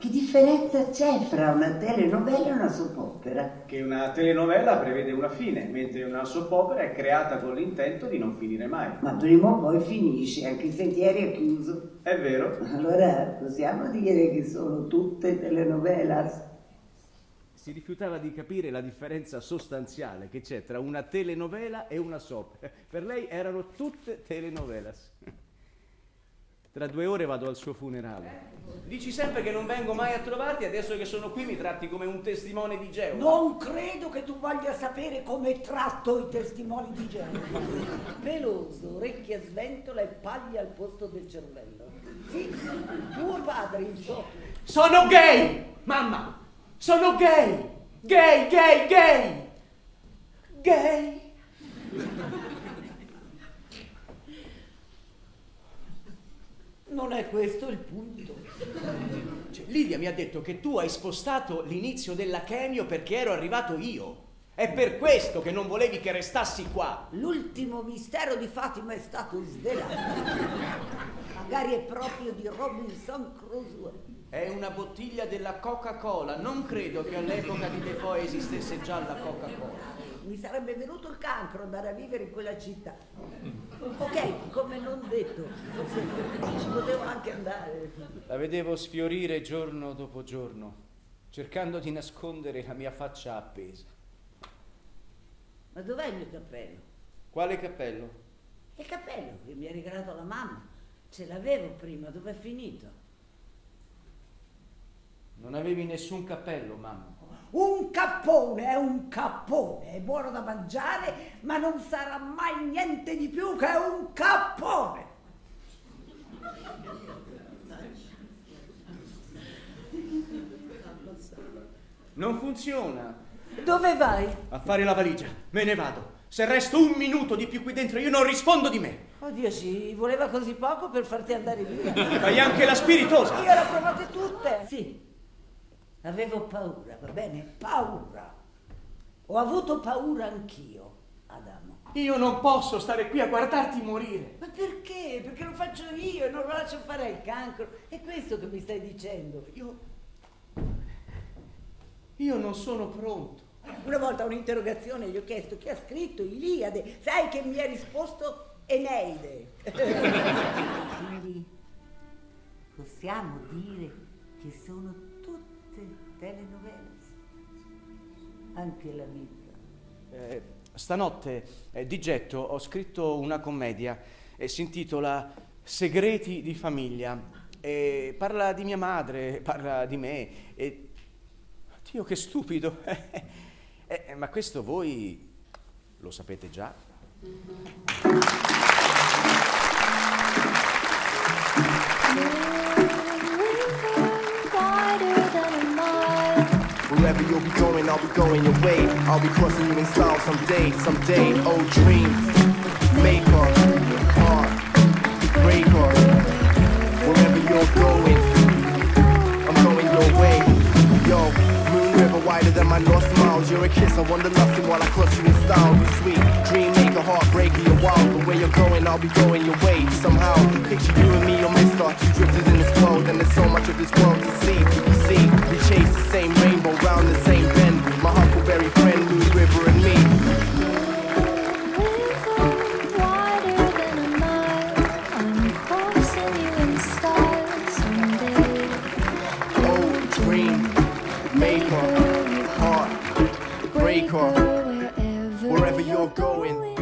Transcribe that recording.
Che differenza c'è fra una telenovela e una soap opera? Che una telenovela prevede una fine, mentre una soap opera è creata con l'intento di non finire mai. Ma prima o poi finisce, anche il sentiero è chiuso. È vero? Allora possiamo dire che sono tutte telenovelas? Si rifiutava di capire la differenza sostanziale che c'è tra una telenovela e una soap. Per lei erano tutte telenovelas. Tra due ore vado al suo funerale. Dici sempre che non vengo mai a trovarti, adesso che sono qui mi tratti come un testimone di Geova. Non credo che tu voglia sapere come tratto i testimoni di Geova. Peloso, orecchie a sventola e paglia al posto del cervello. Sì, tuo padre, suo. Sono gay! Mamma! Sono gay! Gay, gay, gay! Gay! Non è questo il punto. Cioè, Lidia mi ha detto che tu hai spostato l'inizio della chemio perché ero arrivato io. È per questo che non volevi che restassi qua. L'ultimo mistero di Fatima è stato svelato. Magari è proprio di Robinson Crusoe. È una bottiglia della Coca-Cola. Non credo che all'epoca di Defoe esistesse già la Coca-Cola. Sarebbe venuto il cancro andare a vivere in quella città. Ok, come non detto, ci potevo anche andare. La vedevo sfiorire giorno dopo giorno, cercando di nascondere la mia faccia appesa. Ma dov'è il mio cappello? Quale cappello? Il cappello che mi ha regalato la mamma. Ce l'avevo prima, dov'è finito? Non avevi nessun cappello, mamma. Un cappone è un cappone, è buono da mangiare, ma non sarà mai niente di più che un cappone. Non funziona. Dove vai? A fare la valigia. Me ne vado. Se resto un minuto di più qui dentro, io non rispondo di me. Oddio, sì, voleva così poco per farti andare via. Fai anche la spiritosa. Io le ho provate tutte. Sì, avevo paura, va bene? Paura. Ho avuto paura anch'io, Adamo. Io non posso stare qui a guardarti morire. Ma perché? Perché lo faccio io e non lo lascio fare il cancro. È questo che mi stai dicendo. Io. Io non sono pronto. Una volta a un'interrogazione gli ho chiesto chi ha scritto Iliade. Sai che mi ha risposto Eneide. Quindi possiamo dire che sono tutte telenovela. Anche la vita. Eh, stanotte eh, di getto ho scritto una commedia e si intitola Segreti di famiglia. E parla di mia madre, parla di me. E... Dio, che stupido! Eh, ma questo voi lo sapete già. Wherever you'll be going, I'll be going your way. I'll be crossing you in style someday, someday. Old dreams, maker, heart, breaker. Wherever you're going, I'm going your way. Yo, moon river wider than my north miles. You're a kiss, I wonder nothing while I cross you in style. Be sweet, dream maker, heartbreaker, you're wild. But where you're going, I'll be going your way. Somehow, picture you and me, or mister. Two drifters in this world, and there's so much of this world to see. You see, break her heart, break her wherever you're going.